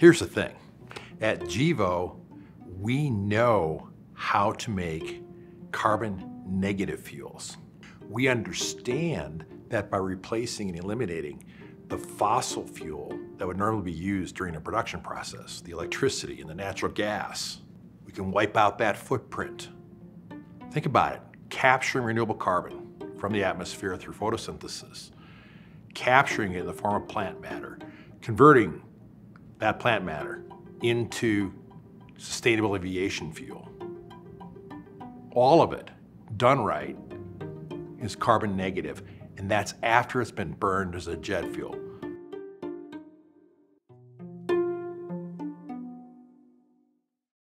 Here's the thing. At Gevo, we know how to make carbon negative fuels. We understand that by replacing and eliminating the fossil fuel that would normally be used during a production process, the electricity and the natural gas, we can wipe out that footprint. Think about it, capturing renewable carbon from the atmosphere through photosynthesis, capturing it in the form of plant matter, converting that plant matter into sustainable aviation fuel. All of it, done right, is carbon negative, and that's after it's been burned as a jet fuel.